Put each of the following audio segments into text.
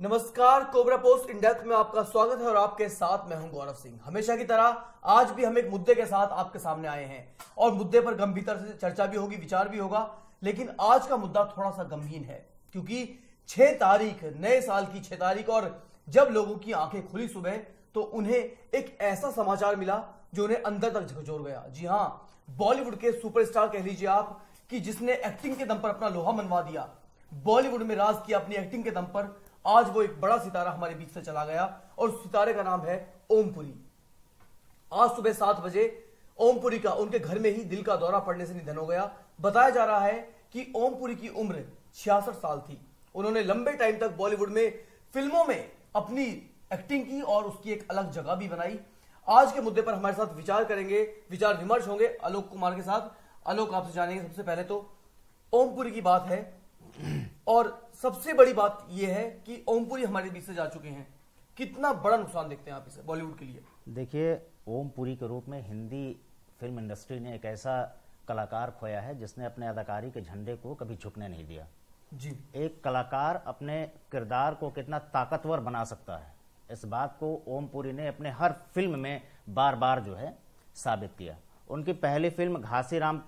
नमस्कार, cobra post depth में आपका स्वागत है और आपके साथ मैं हूँ गौरव सिंह। हमेशा की तरह, आज भी हम एक मुद्दे के साथ आपके सामने आए हैं और मुद्दे पर गंभीरता से चर्चा भी होगी, विचार भी होगा, लेकिन आज का मुद्दा थोड़ा सा गंभीर है, क्योंकि छह तारीख, नए साल की छह तारीख और जब लोगों की आँखें खुली सुबह तो उन्हें एक ऐसा समाचार मिला जो उन्हें अंदर तक झकझोर गया। जी हाँ बॉलीवुड के सुपरस्टार कह लीजिए आप कि जिसने एक्टिंग के दम पर अपना लोहा मनवा दिया, बॉलीवुड में राज किया अपनी एक्टिंग के दम पर आज वो एक बड़ा सितारा हमारे बीच से चला गया और उस सितारे का नाम है ओमपुरी। आज सुबह सात बजे ओमपुरी का, उनके घर में ही दिल का दौरा पड़ने से निधन हो गया। बताया जा रहा है कि ओमपुरी की उम्र छियासठ साल थी। उन्होंने लंबे टाइम तक बॉलीवुड में फ़िल्मों में अपनी एक्टिंग की और उसकी एक अलग जगह भी बनाई। आज के मुद्दे पर हमारे साथ विचार करेंगे, विचार विमर्श होंगे आलोक कुमार के साथ। आलोक आपसे जानेंगे सबसे पहले तो ओमपुरी की बात है और सबसे बड़ी बात यह है कि ओमपुरी हमारे बीच से जा चुके हैं। कितना बड़ा नुकसान देखते हैं आप इसे बॉलीवुड के लिए। देखिए ओमपुरी के रूप में हिंदी फ़िल्म इंडस्ट्री ने एक ऐसा कलाकार खोया है जिसने अपने अदाकारी के झंडे को कभी झुकने नहीं दिया। जी। एक कलाकार अपने किरदार को कितना ताकतवर बना सकता है इस बात को ओमपुरी ने अपने हर फ़िल्म में बार बार जो है साबित किया। उनकी पहली फ़िल्म घासीराम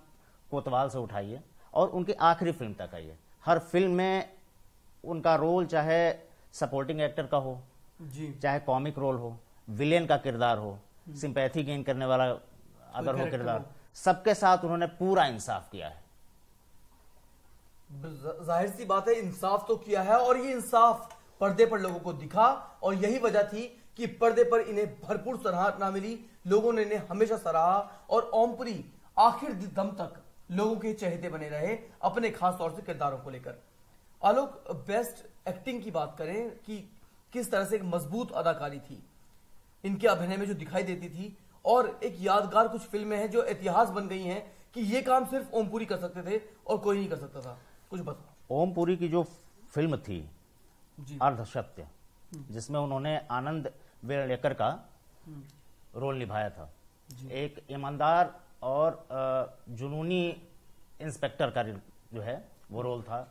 कोतवाल से उठाई है और उनकी आखिरी फ़िल्म तक आइए हर फ़िल्म में उनका रोल चाहे सपोर्टिंग एक्टर का हो जी। चाहे कॉमिक रोल हो विलेन का किरदार हो सिंपैथी गेन करने वाला अगर हो किरदार सबके साथ उन्होंने पूरा इंसाफ किया है। ज़ाहिर सी बात है इंसाफ तो किया है और ये इंसाफ पर्दे पर लोगों को दिखा और यही वजह थी कि पर्दे पर इन्हें भरपूर सराहना मिली लोगों ने इन्हें हमेशा सराहा और ओमपुरी आखिर दम तक लोगों के चहेते बने रहे अपने खास तौर से किरदारों को लेकर। आलोक बेस्ट एक्टिंग की बात करें कि किस तरह से एक मज़बूत अदाकारी थी। इनके अभिनय में जो दिखाई देती थी और एक यादगार कुछ फ़िल्में हैं जो इतिहास बन गई हैं कि ये काम सिर्फ़ ओमपुरी कर सकते थे और कोई नहीं कर सकता था। कुछ बता ओमपुरी की जो फ़िल्म थी अर्धसत्य जिसमें उन्होंने आनंद वेलेकर का रोल निभाया था। एक ईमानदार और जुनूनी इंस्पेक्टर का जो है वो रोल था।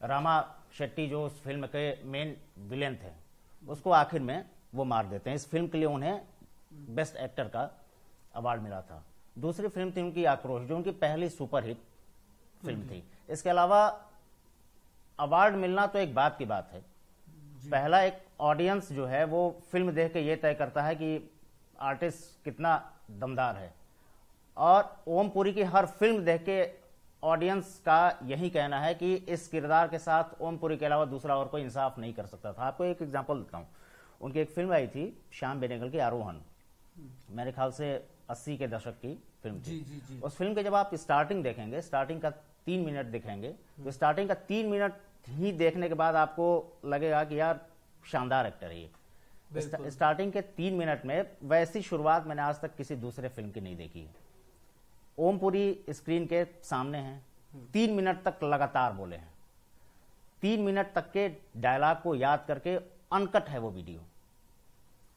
रामा शेट्टी जो उस फ़िल्म के मेन विलेन थे उसको आखिर में वो मार देते हैं। इस फ़िल्म के लिए उन्हें बेस्ट एक्टर का अवार्ड मिला था। दूसरी फ़िल्म थी उनकी आक्रोश जो उनकी पहली सुपरहिट फ़िल्म थी। इसके अलावा अवार्ड मिलना तो एक बात की बात है। पहला एक ऑडियंस जो है वो फ़िल्म देख के ये तय करता है कि आर्टिस्ट कितना दमदार है। और ओमपुरी की हर फ़िल्म देख के ऑडियंस का यही कहना है कि इस किरदार के साथ ओमपुरी के अलावा दूसरा और कोई इंसाफ नहीं कर सकता था। आपको एक एग्ज़ाम्पल देता हूँ। उनकी एक फ़िल्म आई थी श्याम बेनेगल की आरोहण। मेरे ख्याल से 80 के दशक की फ़िल्म थी। जी जी जी। उस फ़िल्म के जब आप स्टार्टिंग देखेंगे स्टार्टिंग का तीन मिनट देखेंगे तो स्टार्टिंग का तीन मिनट ही देखने के बाद आपको लगेगा कि यार शानदार एक्टर है ये। स्टार्टिंग के तीन मिनट में वैसी शुरुआत मैंने आज तक किसी दूसरे फ़िल्म की नहीं देखी है। ओमपुरी स्क्रीन के सामने हैं। तीन मिनट तक लगातार बोले हैं। तीन मिनट तक के डायलॉग को याद करके अनकट है वो वीडियो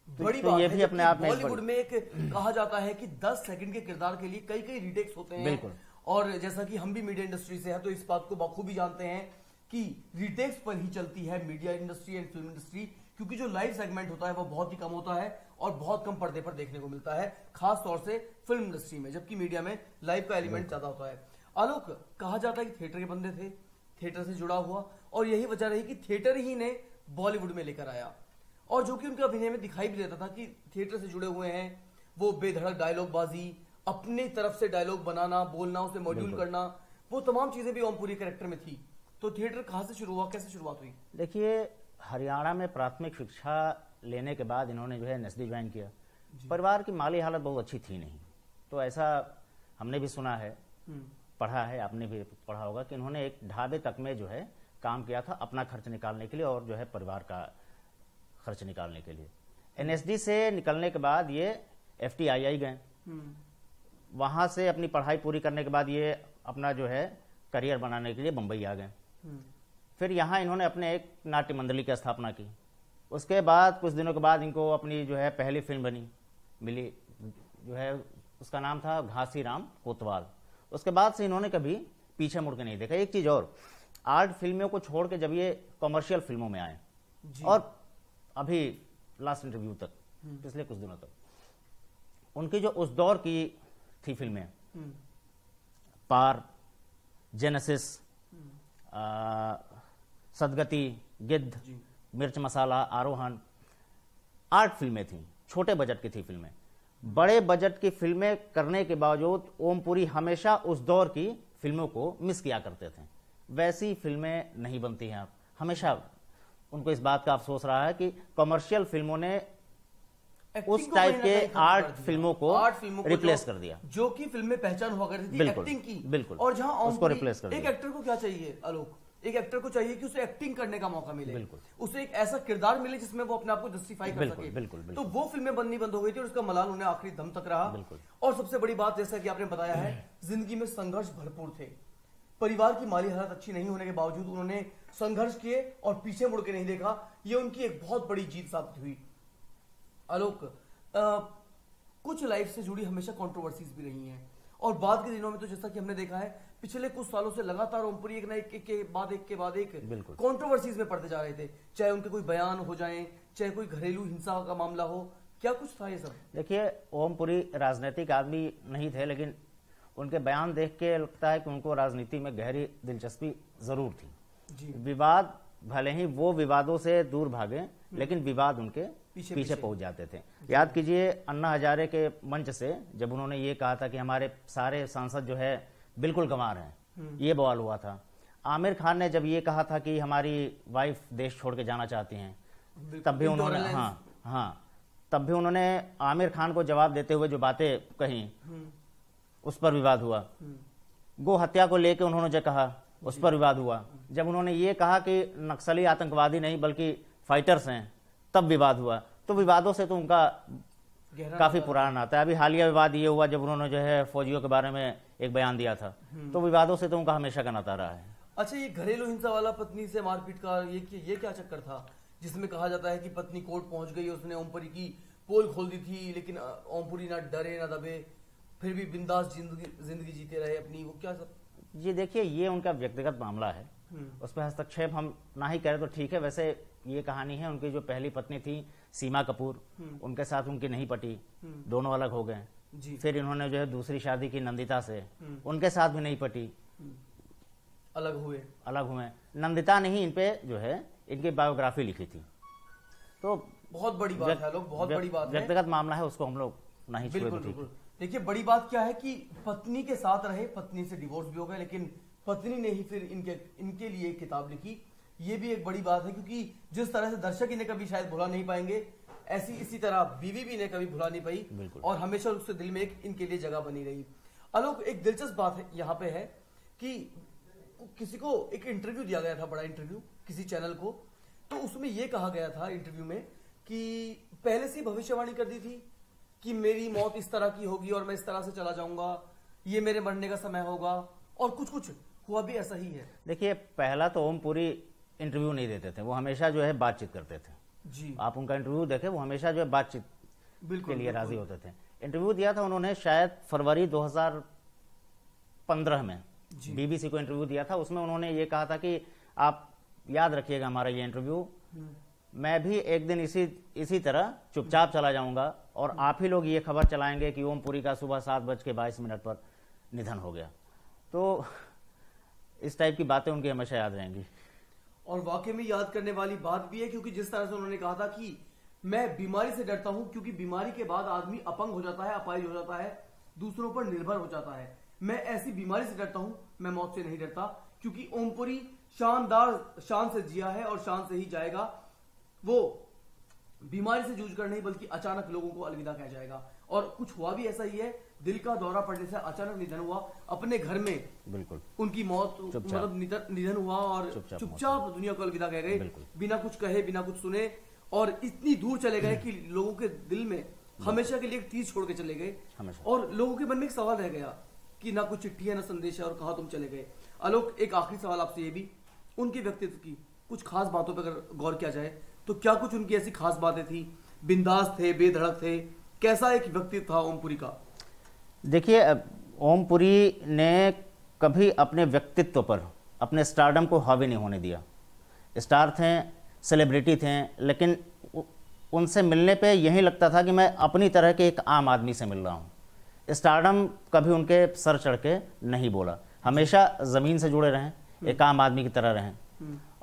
तो- बड़ी तो बात ये भी अपने आप में बॉलीवुड में एक कहा जाता है कि 10 सेकंड के किरदार के लिए कई कई रिटेक्स होते हैं। बिल्कुल। और जैसा कि हम भी मीडिया इंडस्ट्री से हैं तो इस बात को बखूबी जानते हैं कि रिटेक्स पर ही चलती है media industry and film industry क्योंकि जो लाइव सेगमेंट होता है वो बहुत ही कम होता है और बहुत कम पर्दे पर देखने को मिलता है खास तौर से फ़िल्म इंडस्ट्री में जबकि मीडिया में लाइव का एलिमेंट ज़्यादा होता है। आलोक कहा जाता है कि थिएटर के बंदे थे थिएटर से जुड़ा हुआ और यही वजह रही कि थिएटर ही ने बॉलीवुड में लेकर आया। और जो कि उनके अभिनय में दिखाई भी देता था कि थिएटर से जुड़े हुए हैं वो बेधड़क डायलॉग बाजी अपनी तरफ़ से डायलॉग बनाना बोलना उसे मॉड्यूल करना वो तमाम चीज़ें भी ओमपुरी कैरेक्टर में थी। तो थिएटर कहाँ से शुरू हुआ कैसे शुरुआत हुई? देखिए हरियाणा में प्राथमिक शिक्षा लेने के बाद इन्होंने जो है एनएसडी ज्वाइन किया। परिवार की माली हालत बहुत अच्छी थी नहीं। तो ऐसा हमने भी सुना है पढ़ा है आपने भी पढ़ा होगा कि इन्होंने एक ढाबे तक में जो है काम किया था अपना खर्च निकालने के लिए और जो है परिवार का खर्च निकालने के लिए। एनएसडी से निकलने के बाद ये एफटीआईआई गए। वहाँ से अपनी पढ़ाई पूरी करने के बाद ये अपना जो है करियर बनाने के लिए मुंबई आ गए। फिर यहाँ इन्होंने अपने एक नाट्य मंडली की स्थापना की। उसके बाद कुछ दिनों के बाद इनको अपनी जो है पहली फ़िल्म बनी मिली जो है उसका नाम था घासी राम कोतवाल। उसके बाद से इन्होंने कभी पीछे मुड़ के नहीं देखा। एक चीज़ और आर्ट फ़िल्मों को छोड़ के जब ये कॉमर्शियल फ़िल्मों में आए और अभी लास्ट इंटरव्यू तक पिछले कुछ दिनों तक उनकी जो उस दौर की थी फ़िल्में हम्म, पार जेनेसिस आ, सदगति गिद्ध मिर्च मसाला आरोहण। आर्ट फ़िल्में थी छोटे बजट की थी फ़िल्में। बड़े बजट की फ़िल्में करने के बावजूद ओमपुरी हमेशा उस दौर की फ़िल्मों को मिस किया करते थे। वैसी फ़िल्में नहीं बनती हैं अब। हमेशा उनको इस बात का अफसोस रहा है कि कमर्शियल फ़िल्मों ने उस टाइप के आर्ट फ़िल्मों को आर्ट फ़िल्मों को रिप्लेस कर दिया। जो कि फ़िल्म में पहचान हुआ करती थी बिल्कुल, एक्टिंग की। बिल्कुल। और जहाँ उसको replace कर एक एक्टर को क्या चाहिए आलोक? एक एक्टर को चाहिए कि उसे एक्टिंग करने का मौका मिले। बिल्कुल। उसे एक ऐसा किरदार मिले जिसमें वो अपने आप को जस्टिफाई कर बिल्कुल, सके। बिल्कुल, बिल्कुल। तो वो फ़िल्में बननी बंद हो गई थी और उसका मलाल उन्हें आखिरी दम तक रहा। बिल्कुल। और सबसे बड़ी बात जैसा कि आपने बताया है ज़िंदगी में संघर्ष भरपूर थे। परिवार की माली हालत अच्छी नहीं होने के बावजूद उन्होंने संघर्ष किए और पीछे मुड़ के नहीं देखा। ये उनकी एक बहुत बड़ी जीत साबित हुई। आलोक कुछ लाइफ से जुड़ी हमेशा कॉन्ट्रोवर्सीज भी रही हैं। और बाद के दिनों में तो जैसा कि हमने देखा है पिछले कुछ सालों से लगातार ओमपुरी एक ना एक, एक के बाद एक के बाद एक बिल्कुल। कंट्रोवर्सीज में पड़ते जा रहे थे। चाहे उनके कोई बयान हो जाए चाहे कोई घरेलू हिंसा का मामला हो क्या कुछ था ये सब? देखिए ओमपुरी राजनीतिक आदमी नहीं थे लेकिन उनके बयान देख के लगता है कि उनको राजनीति में गहरी दिलचस्पी ज़रूर थी। जी। विवाद भले ही वो विवादों से दूर भागे लेकिन विवाद उनके पीछे- पीछे। पहुँच जाते थे। याद कीजिए अन्ना हजारे के मंच से जब उन्होंने ये कहा था कि हमारे सारे सांसद जो है बिल्कुल गंवार हैं। ये बवाल हुआ था। आमिर खान ने जब ये कहा था कि हमारी वाइफ देश छोड़ के जाना चाहती हैं तब भी उन्होंने हाँ हाँ तब भी उन्होंने आमिर खान को जवाब देते हुए जो बातें कही हम्म, उस पर विवाद हुआ। हम्म, गो हत्या को लेकर उन्होंने जो कहा उस पर विवाद हुआ। जब उन्होंने ये कहा कि नक्सली आतंकवादी नहीं बल्कि फाइटर्स हैं तब विवाद हुआ। तो विवादों से तो उनका काफ़ी पुराना आता है अभी हालिया विवाद ये हुआ जब उन्होंने जो है फौजियों के बारे में एक बयान दिया था। तो विवादों से तो उनका हमेशा का नाता रहा है। अच्छा ये घरेलू हिंसा वाला पत्नी से मारपीट का ये ये क्या चक्कर था? जिसमें कहा जाता है कि पत्नी कोर्ट पहुँच गई उसने ओमपुरी की पोल खोल दी थी लेकिन ओमपुरी ना डरे ना दबे फिर भी बिंदास ज़िंदगी ज़िंदगी जीते रहे अपनी वो क्या सब? ये देखिए ये उनका व्यक्तिगत मामला है। हम्म, उस पर हस्तक्षेप हम ना ही करें तो ठीक है। वैसे ये कहानी है उनकी जो पहली पत्नी थी सीमा कपूर उनके साथ उनकी नहीं पटी। दोनों अलग हो गए। जी। फिर इन्होंने जो है दूसरी शादी की नंदिता से। हम्म। उनके साथ भी नहीं पटी। अलग हुए। अलग हुए। नंदिता ने ही इनपे जो है इनकी बायोग्राफी लिखी थी। तो बहुत बड़ी बात है लोग बहुत बड़ी बात व्यक्तिगत मामला है उसको हम लोग नहीं बिल्कुल तो बिल्कुल। देखिए बड़ी बात क्या है कि पत्नी के साथ रहे पत्नी से डिवोर्स भी हो गए लेकिन पत्नी ने ही फिर इनके इनके लिए किताब लिखी। ये भी एक बड़ी बात है क्योंकि जिस तरह से दर्शक इन्हें कभी शायद भुला नहीं पाएँगे ऐसी इसी तरह बीवी भी इन्हें कभी भुला नहीं पाई और हमेशा उसके दिल में एक इनके लिए जगह बनी रही। आलोक एक दिलचस्प बात है यहाँ पे है कि किसी को एक इंटरव्यू दिया गया था बड़ा इंटरव्यू किसी चैनल को। तो उसमें यह कहा गया था इंटरव्यू में कि पहले से भविष्यवाणी कर दी थी कि मेरी मौत इस तरह की होगी और मैं इस तरह से चला जाऊँगा ये मेरे मरने का समय होगा और कुछ कुछ हुआ भी ऐसा ही है। देखिए पहला तो ओम पूरी इंटरव्यू नहीं देते थे वो हमेशा जो है बातचीत करते थे। जी। आप उनका इंटरव्यू देखे वो हमेशा जो है बातचीत के लिए राज़ी होते थे। इंटरव्यू दिया था उन्होंने शायद फरवरी 2015 में। बीबीसी को इंटरव्यू दिया था उसमें उन्होंने ये कहा था कि आप याद रखिएगा हमारा ये इंटरव्यू हम्म। मैं भी एक दिन इसी इसी तरह चुपचाप चला जाऊँगा और आप ही लोग ये खबर चलाएँगे कि ओमपुरी का सुबह सात बज के बाईस मिनट पर निधन हो गया। तो इस टाइप की बातें उनकी हमेशा याद रहेंगी। और वाकई में याद करने वाली बात भी है, क्योंकि जिस तरह से उन्होंने कहा था कि मैं बीमारी से डरता हूँ, क्योंकि बीमारी के बाद आदमी अपंग हो जाता है, अपाहिज हो जाता है, दूसरों पर निर्भर हो जाता है। मैं ऐसी बीमारी से डरता हूँ, मैं मौत से नहीं डरता, क्योंकि ओमपुरी शानदार शान से जिया है और शान से ही जाएगा। वो बीमारी से जूझ कर नहीं बल्कि अचानक लोगों को अलविदा कह जाएगा। और कुछ हुआ भी ऐसा ही है दिल का दौरा पड़ने से अचानक निधन हुआ। अपने घर में बिल्कुल। उनकी मौत। मतलब निधन हुआ और चुपचाप दुनिया को अलविदा कह गए। बिना कुछ कहे बिना कुछ सुने और इतनी दूर चले गए कि लोगों के दिल में हमेशा के लिए एक तीर छोड़ के चले गए। और लोगों के मन में एक सवाल रह गया कि ना कुछ चिट्ठी है ना संदेश है और कहा तुम चले गए। आलोक एक आखिरी सवाल आपसे ये भी। उनके व्यक्तित्व की कुछ खास बातों पर अगर गौर किया जाए तो क्या कुछ उनकी ऐसी खास बातें थी? बिंदास थे बेधड़क थे। कैसा एक व्यक्तित्व था ओमपुरी का? देखिए ओमपुरी ने कभी अपने व्यक्तित्व पर अपने स्टारडम को हावी नहीं होने दिया। स्टार थे सेलिब्रिटी थे लेकिन उनसे मिलने पे यही लगता था कि मैं अपनी तरह के एक आम आदमी से मिल रहा हूँ। स्टारडम कभी उनके सर चढ़ के नहीं बोला। हमेशा ज़मीन से जुड़े रहें एक आम आदमी की तरह रहें।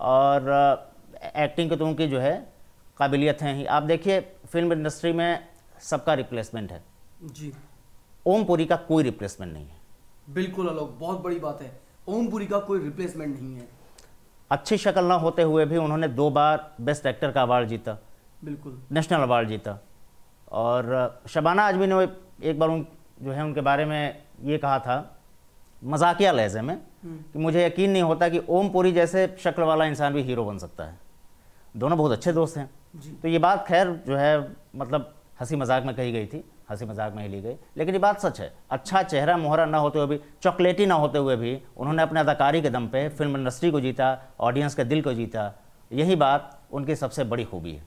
और अ, एक्टिंग की तो उनकी जो है काबिलियत हैं ही। आप देखिए फ़िल्म इंडस्ट्री में सबका रिप्लेसमेंट है। जी। ओम पुरी का कोई रिप्लेसमेंट नहीं है। बिल्कुल आलोक बहुत बड़ी बात है। ओमपुरी का कोई रिप्लेसमेंट नहीं है। अच्छी शक्ल ना होते हुए भी उन्होंने दो बार बेस्ट एक्टर का अवार्ड जीता। बिल्कुल। नेशनल अवार्ड जीता। और शबाना आजमी ने एक बार उन जो है उनके बारे में ये कहा था मजाकिया लहजे में कि मुझे यकीन नहीं होता कि ओम पुरी जैसे शक्ल वाला इंसान भी हीरो बन सकता है। दोनों बहुत अच्छे दोस्त हैं। तो ये बात खैर जो है मतलब हँसी मज़ाक में कही गई थी हँसी मज़ाक में ही ली गई। लेकिन ये बात सच है अच्छा चेहरा मोहरा ना होते हुए भी चॉकलेटी ना होते हुए भी उन्होंने अपने अदाकारी के दम पे फ़िल्म इंडस्ट्री को जीता ऑडियंस के दिल को जीता यही बात उनकी सबसे बड़ी खूबी है।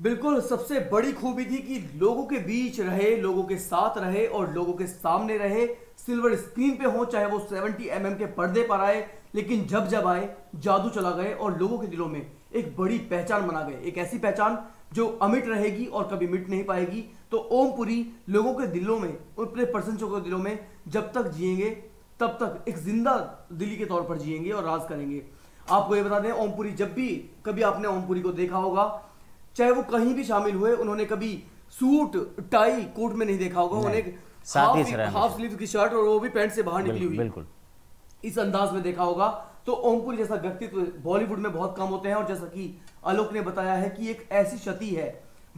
बिल्कुल, सबसे बड़ी खूबी थी कि लोगों के बीच रहे, लोगों के साथ रहे और लोगों के सामने रहे। सिल्वर स्क्रीन पे हो, चाहे वो 70 एम के पर्दे पर आए, लेकिन जब जब आए, जादू चला गए और लोगों के दिलों में एक बड़ी पहचान बना गए। एक ऐसी पहचान जो अमिट रहेगी और कभी मिट नहीं पाएगी। तो ओमपुरी लोगों के दिलों में, अपने प्रशंसकों के दिलों में, जब तक जिएँगे, तब तक एक ज़िंदा दिली के तौर पर जिएँगे और राज करेंगे। आपको ये बता दें ओमपुरी जब भी कभी आपने ओमपुरी को देखा होगा चाहे वो कहीं भी शामिल हुए उन्होंने कभी सूट टाई कोट में नहीं देखा होगा। उन्हें साथ ही से रहे हाफ़ स्लीव की शर्ट और वो भी पैंट से बाहर निकली हुई। बिल्कुल। इस अंदाज में देखा होगा। तो ओमपुरी जैसा व्यक्तित्व बॉलीवुड में बहुत कम होते हैं और जैसा कि आलोक ने बताया है कि एक ऐसी क्षति है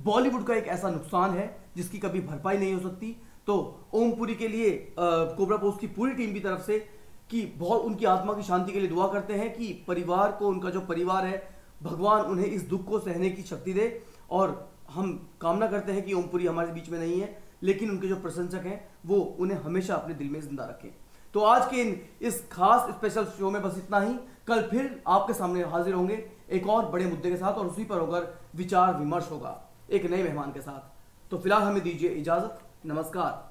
बॉलीवुड का एक ऐसा नुकसान है जिसकी कभी भरपाई नहीं हो सकती। तो ओमपुरी के लिए कोबरा पोस्ट की पूरी टीम की तरफ़ से कि बहुत उनकी आत्मा की शांति के लिए दुआ करते हैं कि परिवार को उनका जो परिवार है भगवान उन्हें इस दुख को सहने की शक्ति दे और हम कामना करते हैं कि ओमपुरी हमारे बीच में नहीं है, लेकिन उनके जो प्रशंसक हैं, वो उन्हें हमेशा अपने दिल में ज़िंदा रखें। तो आज के इन इस खास स्पेशल शो में बस इतना ही। कल फिर आपके सामने हाजिर होंगे एक और बड़े मुद्दे के साथ और उसी पर होकर विचार विमर्श होगा एक नए मेहमान के साथ। तो फ़िलहाल हमें दीजिए इजाज़त, नमस्कार।